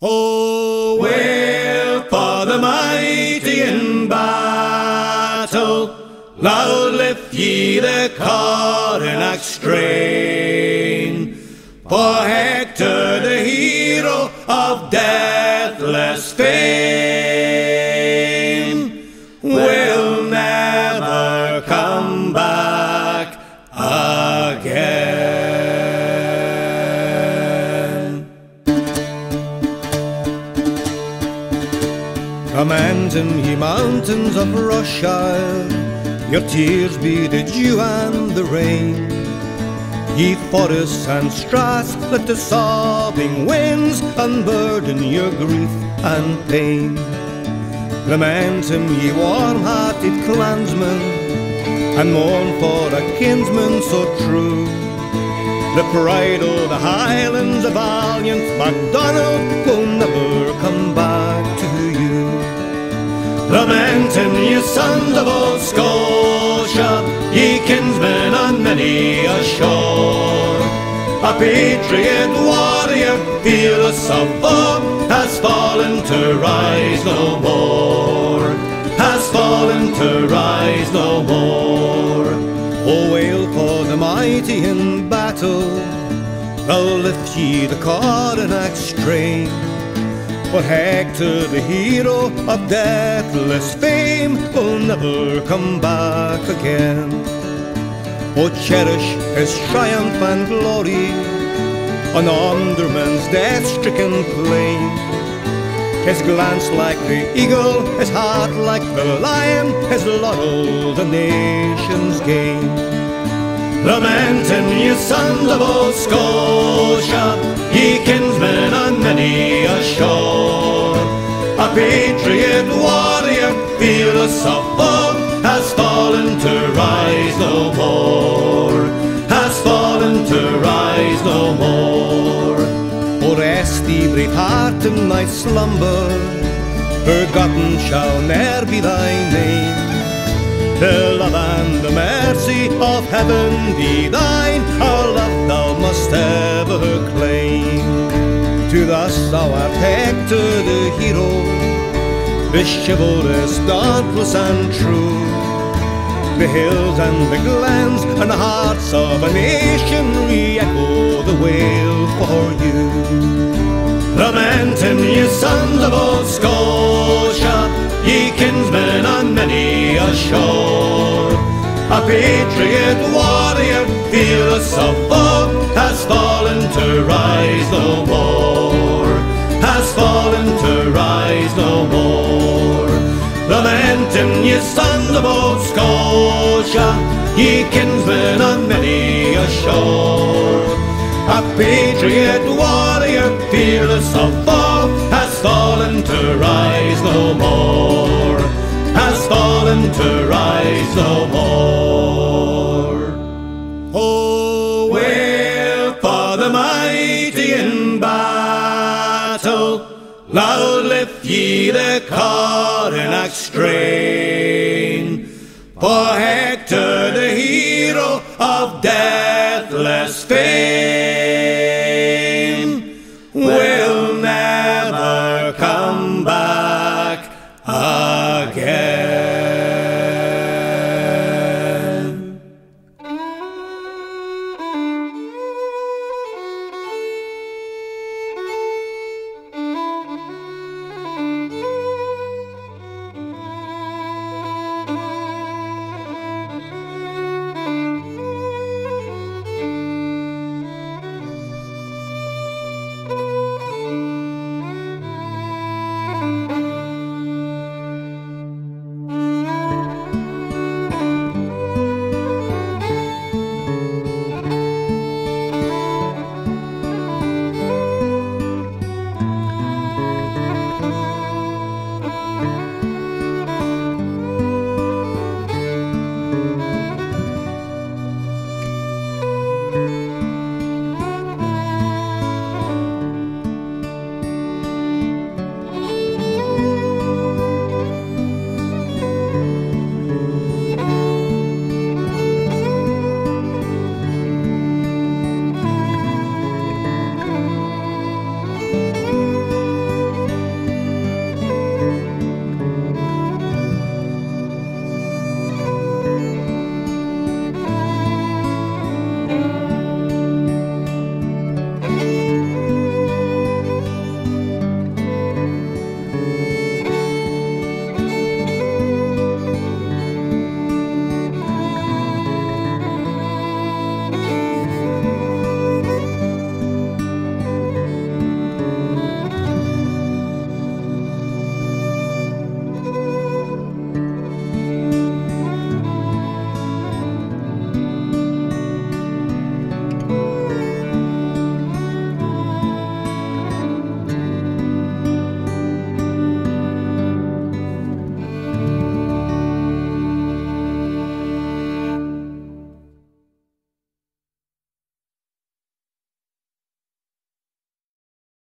Oh, wail for the mighty in battle, loud lift ye the coronach strain. For Ye mountains of Ross-shire, your tears be the dew and the rain. Ye forests and straths, let the sobbing winds unburden your grief and pain. Lament him, ye warm-hearted clansmen, and mourn for a kinsman so true. The pride of the Highlands, a valiant MacDonald, will never come back. Lament him, ye sons of old Scotia, ye kinsmen on many a shore. A patriot warrior, fearless of foe, has fallen to rise no more. Has fallen to rise no more. Oh, wail for the mighty in battle. Now lift ye the coronach strain. But Hector, the hero of deathless fame, will never come back again. Oh, cherish his triumph and glory on Omdurman's death-stricken plain. His glance like the eagle, his heart like the lion, his laurel the nation's gain. Lamenting ye sons of old Scotia, kinsmen on many a shore. A patriot warrior, fearless of foe, has fallen to rise no more. Has fallen to rise no more. O rest ye brave heart in thy slumber, forgotten shall ne'er be thy name. The love and the mercy of heaven be thine, our love thou Thou art Hector the hero, the chivalrous, dauntless and true. The hills and the glens and the hearts of a nation re-echo the wail for you. Lamenting ye sons of old Scotia, ye kinsmen on many a shore. A patriot warrior, fearless of foe, has fallen to rise no Of old Scotia, ye kinsmen on many a shore. A patriot warrior, fearless of foe, has fallen to rise no more. Has fallen to rise no more. Oh, wail for the mighty in battle. Loud lift ye the coronach strain. For Hector, the hero of deathless fame.